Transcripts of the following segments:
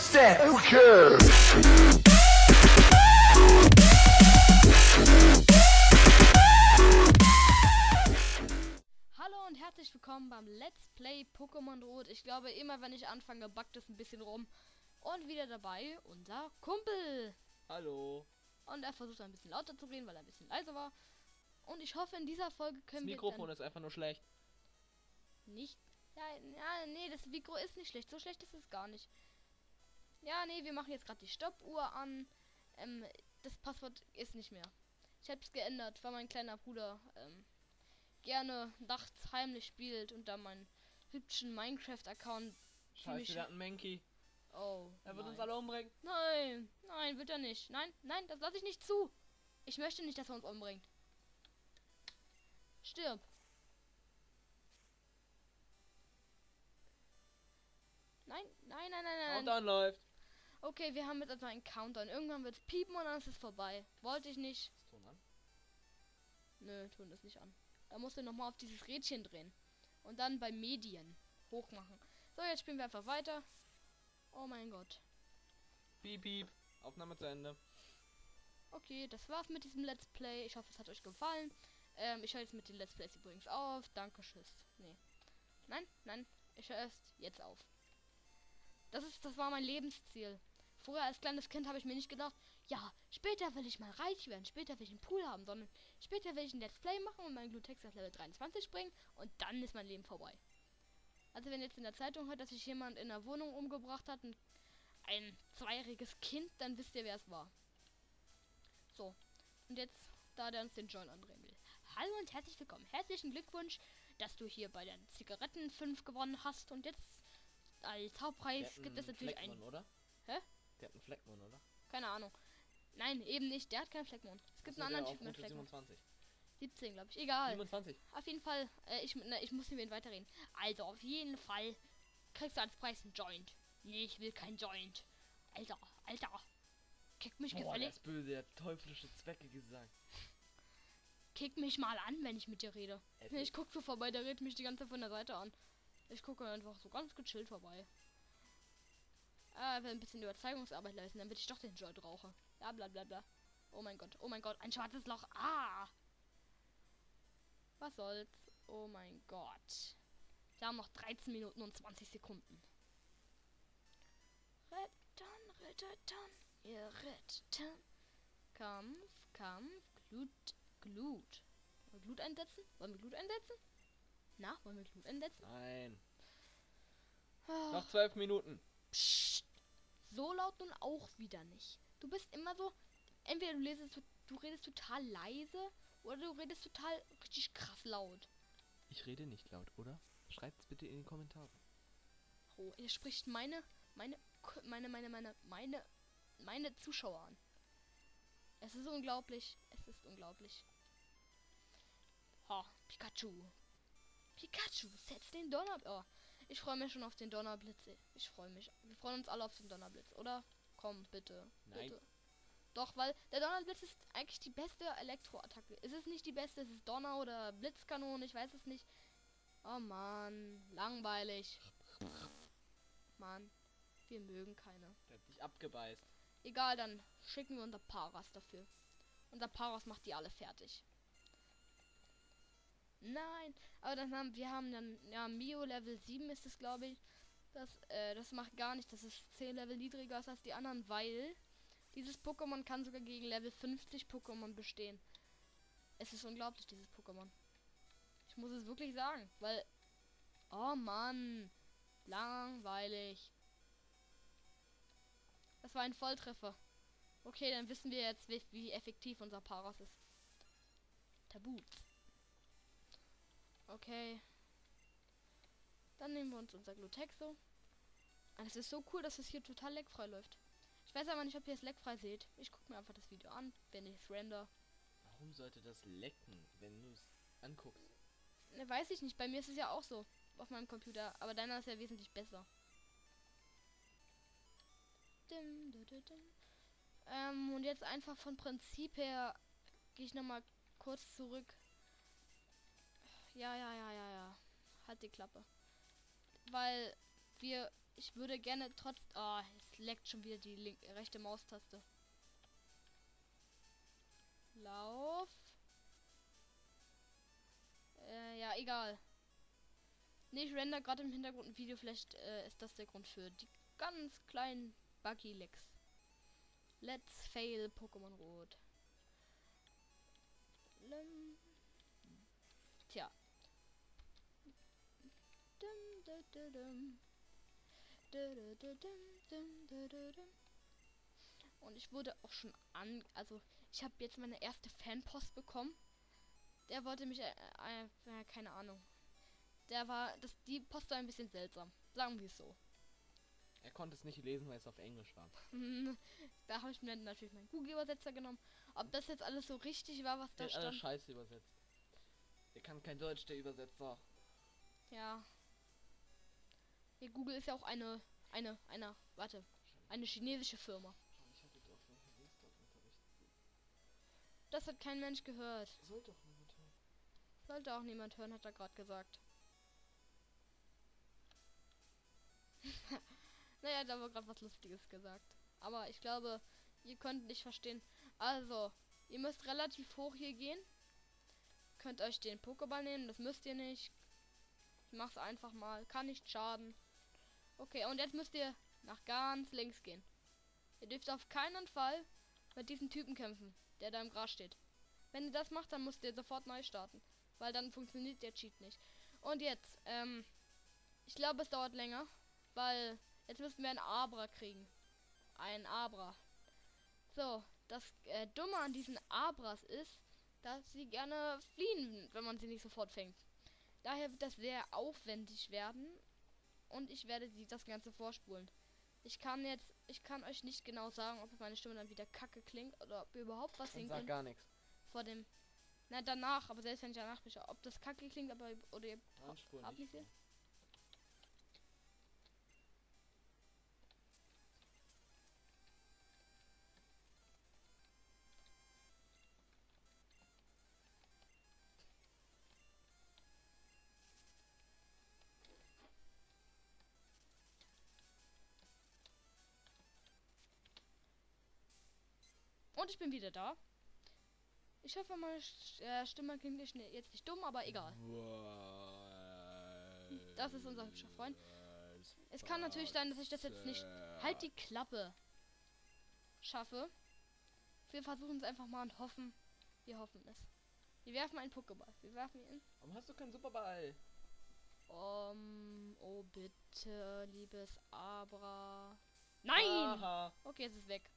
Okay. Hallo und herzlich willkommen beim Let's Play Pokémon Rot. Ich glaube, immer wenn ich anfange, backt es ein bisschen rum. Und wieder dabei unser Kumpel. Hallo. Und er versucht ein bisschen lauter zu reden, weil er ein bisschen leise war. Und ich hoffe, in dieser Folge Das können wir Mikrofon dann ist einfach nur schlecht. nicht... Ja, ja, nee, das Mikro ist nicht schlecht. So schlecht ist es gar nicht. Ja, nee, wir machen jetzt gerade die Stoppuhr an. Ähm, das Passwort ist nicht mehr. Ich habe es geändert, weil mein kleiner Bruder ähm, gerne nachts heimlich spielt und da meinen hübschen Minecraft-Account Scheiße, der hat einen Mankey. Oh. Er wird nein. uns alle umbringen. Nein, nein, wird er nicht. Nein, nein, das lasse ich nicht zu. Ich möchte nicht, dass er uns umbringt. Stirb. Nein, nein, nein, nein, nein. Countdown läuft. Okay, wir haben jetzt also einen Countdown. Irgendwann wird es piepen und dann ist es vorbei. Wollte ich nicht. Ist Ton an? Nö, tun das nicht an. Da musst du nochmal auf dieses Rädchen drehen. Und dann bei Medien hochmachen. So, jetzt spielen wir einfach weiter. Oh mein Gott. Piep, piep. Aufnahme zu Ende. Okay, das war's mit diesem Let's Play. Ich hoffe, es hat euch gefallen. Ähm, ich höre jetzt mit den Let's Plays übrigens auf. Danke, tschüss. Nee. Nein, nein, ich höre erst jetzt auf. Das ist, das war mein Lebensziel. Vorher als kleines Kind habe ich mir nicht gedacht, ja, später will ich mal reich werden, später will ich einen Pool haben, sondern später will ich ein Let's Play machen und meinen Glutex auf Level 23 bringen und dann ist mein Leben vorbei. Also wenn jetzt in der Zeitung hört, dass sich jemand in der Wohnung umgebracht hat, ein, ein zweijähriges Kind, dann wisst ihr, wer es war. So, und jetzt, da der uns den Joint andrehen will. Hallo und herzlich willkommen. Herzlichen Glückwunsch, dass du hier bei den Zigaretten 5 gewonnen hast. Und jetzt als Hauptpreis gibt es einen natürlich Fleckmund, ein... oder? Der hat einen Fleckmund, oder? Keine Ahnung. Nein, eben nicht. Der hat keinen Fleckmond. Es gibt einen der anderen Typen mit Fleckmond. 27. 17, glaube ich. Egal. 27. Auf jeden Fall, äh, ich, ne, ich muss hier mit weiterreden. Also, auf jeden Fall kriegst du als Preis einen Joint. Nee, ich will kein Joint. Alter, Alter. Kick mich Boah, gefällig. ist böse. Der hat teuflische Zwecke gesagt. Kick mich mal an, wenn ich mit dir rede. Epic. Ich guck so vorbei, der redet mich die ganze Zeit von der Seite an. Ich gucke einfach so ganz gechillt vorbei. Will ein bisschen Überzeugungsarbeit leisten, damit ich doch den Joint rauche. Ja, bla bla bla. Oh mein Gott, oh mein Gott, ein schwarzes Loch. Ah! Was soll's? Oh mein Gott. Wir haben noch 13 Minuten und 20 Sekunden. Rettern, rettern, ihr rettern. Kampf, Kampf, Glut, Glut. Wollen wir Glut einsetzen? Wollen wir Glut einsetzen? Na, wollen wir Glut einsetzen? Nein. Ah. Noch zwölf Minuten. Psst. So laut nun auch wieder nicht. Du bist immer so, entweder du redest, to- du redest total leise oder du redest total richtig krass laut. Ich rede nicht laut, oder? Schreibt's bitte in die Kommentare. Oh, ihr spricht meine, meine, meine, meine, meine, meine, meine Zuschauer an. Es ist unglaublich. Es ist unglaublich. Ha, Pikachu. Pikachu, setz den Donner. Oh, ich freue mich schon auf den Donnerblitz. Ich freue mich. Wir freuen uns alle auf den Donnerblitz, oder? Komm, bitte. Nein. Bitte. Doch, weil der Donnerblitz ist eigentlich die beste Elektroattacke. Ist es nicht die beste? Ist es Donner oder Blitzkanone? Ich weiß es nicht. Oh Mann, langweilig. Mann, wir mögen keine. Der hat dich abgebeißt. Egal, dann schicken wir unser Paras dafür. Unser Paras macht die alle fertig. Nein, aber dann haben wir haben dann ja Mio Level 7 ist es glaube ich. Das äh, das macht gar nicht, das ist 10 Level niedriger als die anderen, weil dieses Pokémon kann sogar gegen Level 50 Pokémon bestehen. Es ist unglaublich dieses Pokémon. Ich muss es wirklich sagen, weil oh Mann, langweilig. Das war ein Volltreffer. Okay, dann wissen wir jetzt, wie, wie effektiv unser Paras ist. Tabu. Okay. Dann nehmen wir uns unser Glutexo. Und es ist so cool, dass es hier total leckfrei läuft. Ich weiß aber nicht, ob ihr es leckfrei seht. Ich gucke mir einfach das Video an, wenn ich es render. Warum sollte das lecken, wenn du es anguckst? Ne, weiß ich nicht. Bei mir ist es ja auch so. Auf meinem Computer. Aber deiner ist ja wesentlich besser. Dim, du, dim. Ähm, und jetzt einfach von Prinzip her gehe ich nochmal kurz zurück. Ja, ja, ja, ja, ja. Halt die Klappe. Weil wir ich würde gerne trotz. Oh, es leckt schon wieder die link rechte Maustaste. Lauf. Äh, ja, egal. Nee, ich render gerade im Hintergrund ein Video. Vielleicht äh, ist das der Grund für die ganz kleinen Buggy Lecks. Let's fail Pokémon Rot. Lem. Und ich wurde auch schon an, also ich habe jetzt meine erste Fanpost bekommen. Der wollte mich, äh, äh, äh, keine Ahnung. Der war, das, die Post war ein bisschen seltsam. Sagen wir es so. Er konnte es nicht lesen, weil es auf Englisch war. da habe ich mir natürlich meinen Google-Übersetzer genommen. Ob das jetzt alles so richtig war, was da Der stand. Scheiße übersetzt. Der kann kein Deutsch, der Übersetzer. Ja. Ja. Google ist ja auch eine, eine, eine, warte, eine chinesische Firma. Das hat kein Mensch gehört. Soll doch niemand hören. Sollte auch niemand hören, hat er gerade gesagt. naja, da war gerade was Lustiges gesagt. Aber ich glaube, ihr könnt nicht verstehen. Also, ihr müsst relativ hoch hier gehen. Könnt euch den Pokéball nehmen, das müsst ihr nicht. Ich mach's einfach mal, kann nicht schaden. Okay, und jetzt müsst ihr nach ganz links gehen. Ihr dürft auf keinen Fall mit diesem Typen kämpfen, der da im Gras steht. Wenn ihr das macht, dann müsst ihr sofort neu starten. Weil dann funktioniert der Cheat nicht. Und jetzt, ähm, ich glaube, es dauert länger. Weil jetzt müssen wir ein Abra kriegen. Ein Abra. So, das äh, Dumme an diesen Abras ist, dass sie gerne fliehen, wenn man sie nicht sofort fängt. Daher wird das sehr aufwendig werden. Und ich werde sie das Ganze vorspulen. Ich kann jetzt, ich kann euch nicht genau sagen, ob meine Stimme dann wieder kacke klingt oder ob ihr überhaupt was sag könnt gar nichts. vor dem. Na, danach, aber selbst wenn ich danach bin, ob das kacke klingt, aber oder ihr habt nicht. nicht Und ich bin wieder da. Ich hoffe, meine äh, Stimme klingt nicht, jetzt nicht dumm, aber egal. Das ist unser hübscher Freund. Es kann natürlich sein, dass ich das jetzt nicht. Halt die Klappe. Schaffe. Wir versuchen es einfach mal und hoffen. Wir hoffen es. Wir werfen einen Pokéball. Wir werfen ihn. Warum hast du keinen Superball? Um, oh bitte, liebes Abra. Nein! Aha. Okay, es ist weg.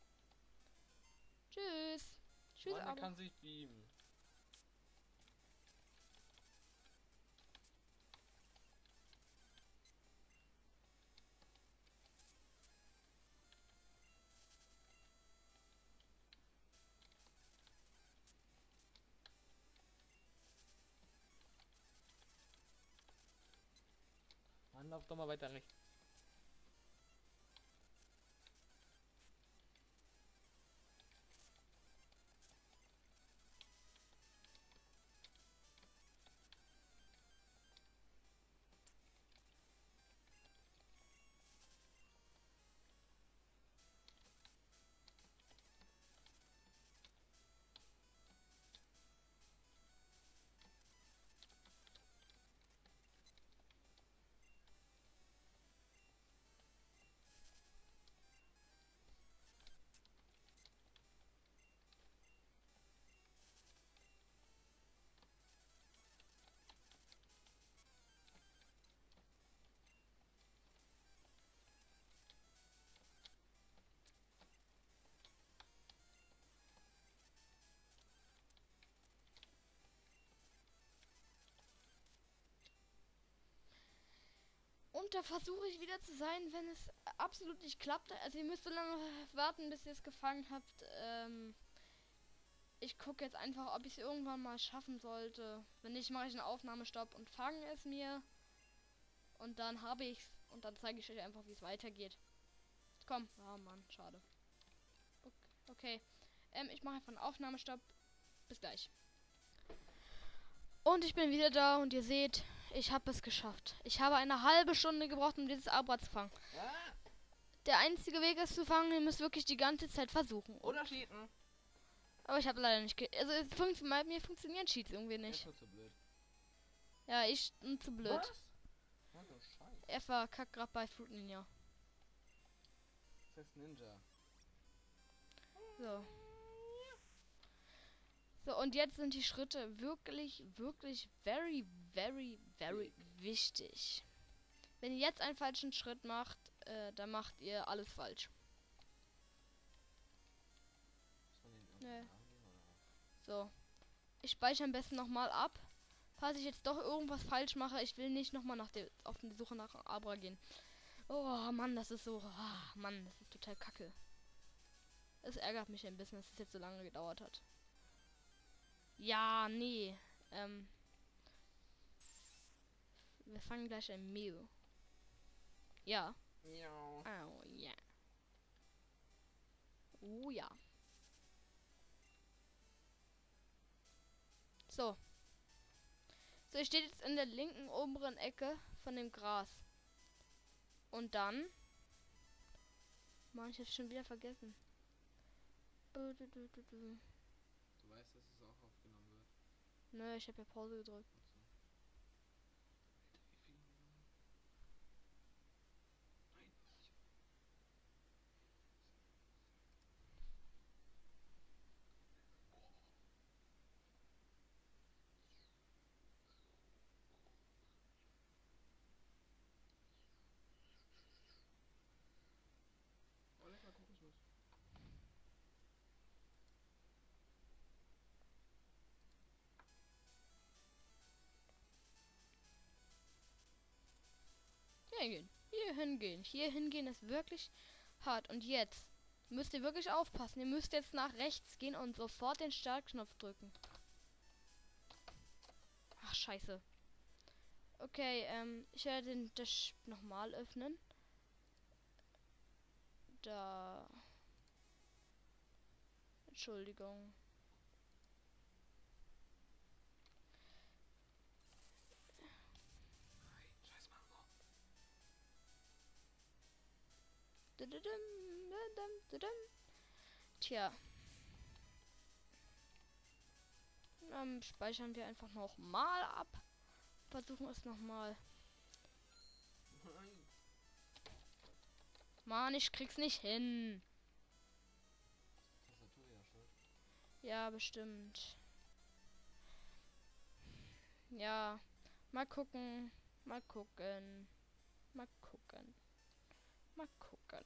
Tschüss. Abra. kann sich beamen. Mann, lauf doch mal weiter rechts. Da versuche ich wieder zu sein, wenn es absolut nicht klappt. Also ihr müsst so lange warten, bis ihr es gefangen habt. Ähm, ich gucke jetzt einfach, ob ich es irgendwann mal schaffen sollte. Wenn nicht, mache ich einen Aufnahmestopp und fange es mir. Und dann habe ich's. Und dann zeige ich euch einfach, wie es weitergeht. Komm. Ah, Mann, schade. Ok- Okay. Ähm, ich mache einfach einen Aufnahmestopp. Bis gleich. Und ich bin wieder da und ihr seht, ich habe es geschafft. Ich habe eine halbe Stunde gebraucht, um dieses Abra zu fangen. Ah, Der einzige Weg, es zu fangen, ihr müsst wirklich die ganze Zeit versuchen. oder cheaten. Aber ich habe leider nicht Also es funkt bei mir funktionieren Cheats irgendwie ist nicht. nur zu blöd. Ja, ich bin zu blöd. Was? Er verkackt gerade bei Fruit Ninja. Das heißt Ninja. So. So, und jetzt sind die Schritte wirklich, wirklich very, very, very wichtig. Wenn ihr jetzt einen falschen Schritt macht, äh, dann macht ihr alles falsch. Nee. So. Ich speichere am besten nochmal ab. Falls ich jetzt doch irgendwas falsch mache, ich will nicht nochmal nach der auf die Suche nach Abra gehen. Oh Mann, das ist so. Ah, Mann, das ist total kacke. Es ärgert mich ein bisschen, dass es jetzt so lange gedauert hat. Ja, nee. Ähm. Wir fangen gleich ein Mew. Ja. Miau. Oh ja. Oh ja. So. So, ihr steht jetzt in der linken oberen Ecke von dem Gras. Und dann. Mann, ich hab's schon wieder vergessen. Du, du, du, du, du. Du weißt, dass es auch aufgenommen wird. Nö, ich habe ja Pause gedrückt. Hingehen. Hier hingehen. Hier hingehen ist wirklich hart. Und jetzt müsst ihr wirklich aufpassen. Ihr müsst jetzt nach rechts gehen und sofort den Startknopf drücken. Ach, scheiße. Okay, ähm, ich werde den das nochmal öffnen. Da. Entschuldigung. Tja. Dann speichern wir einfach noch mal ab. Versuchen es noch mal. Mann, ich krieg's nicht hin. Ja, bestimmt. Ja, mal gucken. Mal gucken. Mal gucken. Mal gucken.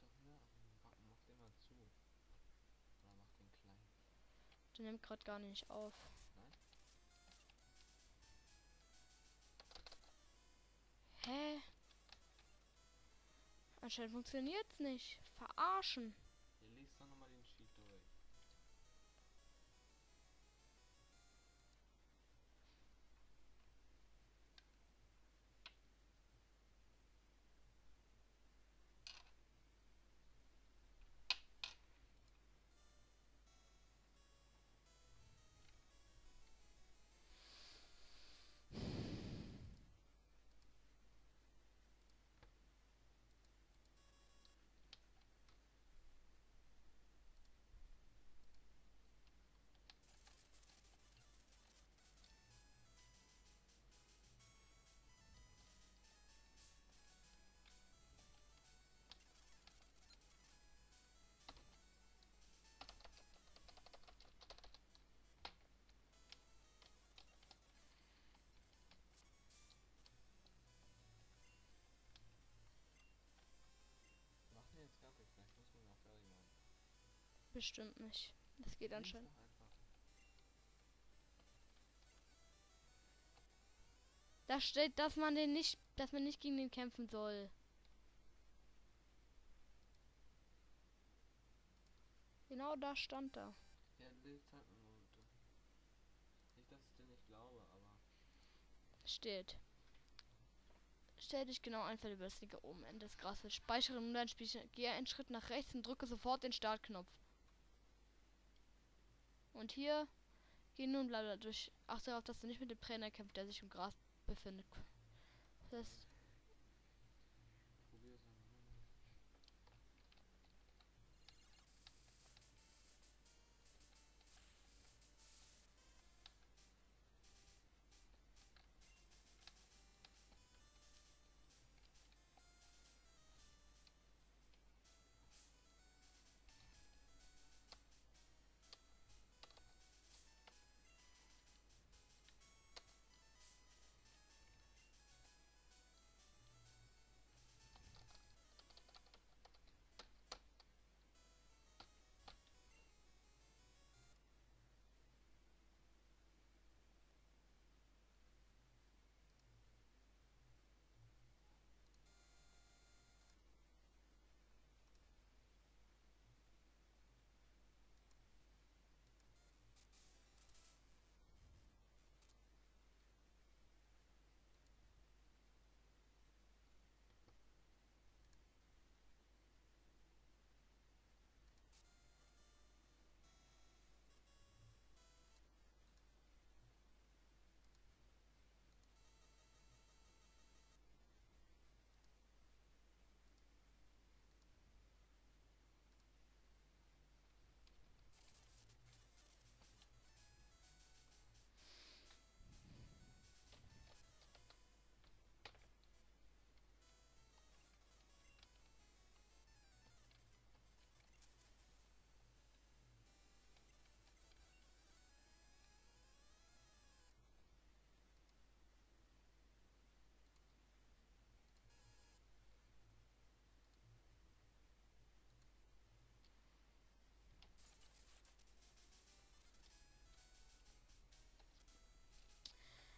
Doch hier, mach, mach den mal zu. Oder mach den klein. Der nimmt gerade gar nicht auf. Nein? Hä? Anscheinend funktioniert's nicht. Verarschen. Bestimmt nicht. Das geht anscheinend. doch einfach. Da steht, dass man den nicht, dass man nicht gegen den kämpfen soll. Genau da stand da. Ja. Nicht, dass ich dir nicht glaube, aber. Steht. Stell dich genau ein Feld über das linke oben Ende des Grases. Speichere nun dein Spielchen. Gehe einen Schritt nach rechts und drücke sofort den Startknopf. Und hier geh nun bla durch. Achte darauf, dass du nicht mit dem Trainer kämpft, der sich im Gras befindet. Das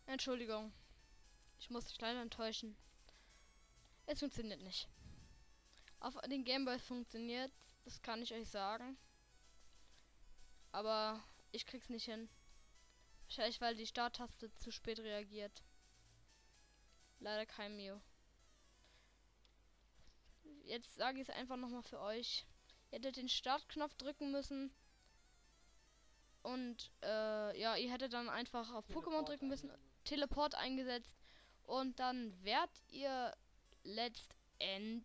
Entschuldigung. Ich muss dich leider enttäuschen. Es funktioniert nicht. Auf den Gameboy funktioniert, das kann ich euch sagen. Aber ich krieg's nicht hin. Wahrscheinlich, weil die Starttaste zu spät reagiert. Leider kein Mio. Jetzt sage ich es einfach nochmal für euch. Ihr hättet den Startknopf drücken müssen. Und äh, ja, ihr hättet dann einfach auf Pokémon drücken müssen. Teleport eingesetzt und dann werdet ihr letztendlich,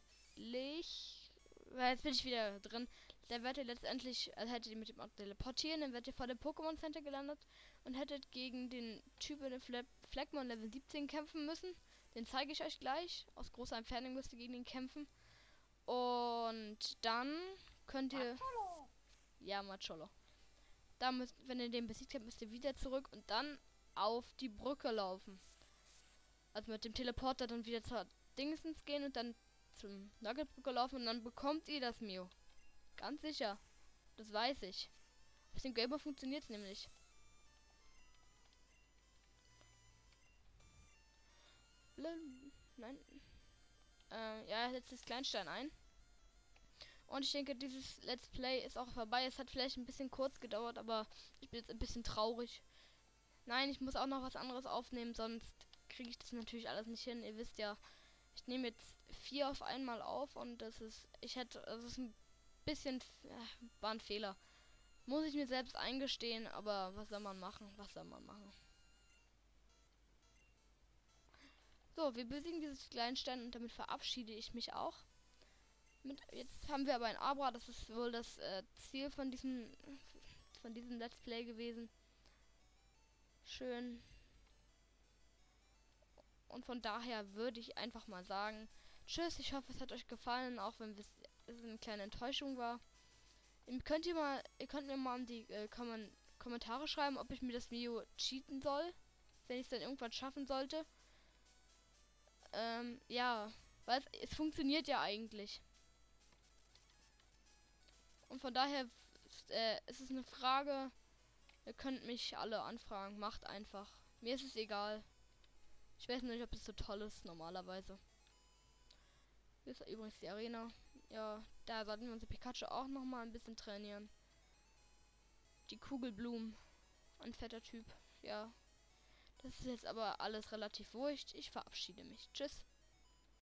jetzt bin ich wieder drin, dann werdet ihr letztendlich, also hättet ihr mit dem Ort teleportieren, dann werdet ihr vor dem Pokémon Center gelandet und hättet gegen den Typ in Fle Fleckmon Level 17 kämpfen müssen. Den zeige ich euch gleich. Aus großer Entfernung müsst ihr gegen ihn kämpfen. Und dann könnt ihr. Ja, Macholo. Da müsst, wenn ihr den besiegt habt, müsst ihr wieder zurück und dann auf die Brücke laufen. Also mit dem Teleporter dann wieder zur Dingsens gehen und dann zum Nuggetbrücke laufen und dann bekommt ihr das Mio. Ganz sicher. Das weiß ich. Auf dem Gamer funktioniert es nämlich. Nein. Ähm, ja, jetzt ist Kleinstein ein. Und ich denke, dieses Let's Play ist auch vorbei. Es hat vielleicht ein bisschen kurz gedauert, aber ich bin jetzt ein bisschen traurig. Nein, ich muss auch noch was anderes aufnehmen, sonst kriege ich das natürlich alles nicht hin. Ihr wisst ja, ich nehme jetzt vier auf einmal auf und das ist, ich hätte, das ist ein bisschen, äh, war ein Fehler. Muss ich mir selbst eingestehen, aber was soll man machen? Was soll man machen? So, wir besiegen dieses Kleinstein und damit verabschiede ich mich auch. Mit, jetzt haben wir aber ein Abra, das ist wohl das äh, Ziel von diesem von diesem Let's Play gewesen. Schön. Und von daher würde ich einfach mal sagen, tschüss, ich hoffe es hat euch gefallen, auch wenn es es eine kleine Enttäuschung war. Ihr könnt ihr mal, ihr könnt mir mal in die äh, Kommen Kommentare schreiben, ob ich mir das Video cheaten soll, wenn ich es dann irgendwann schaffen sollte. Ähm, ja, weil es, es funktioniert ja eigentlich. Und von daher äh, es ist eine Frage. Ihr könnt mich alle anfragen. Macht einfach. Mir ist es egal. Ich weiß nicht, ob es so toll ist normalerweise. Hier ist übrigens die Arena. Ja, da sollten wir unser Pikachu auch noch mal ein bisschen trainieren. Die Kugelblumen. Ein fetter Typ. Ja. Das ist jetzt aber alles relativ wurscht. Ich verabschiede mich. Tschüss.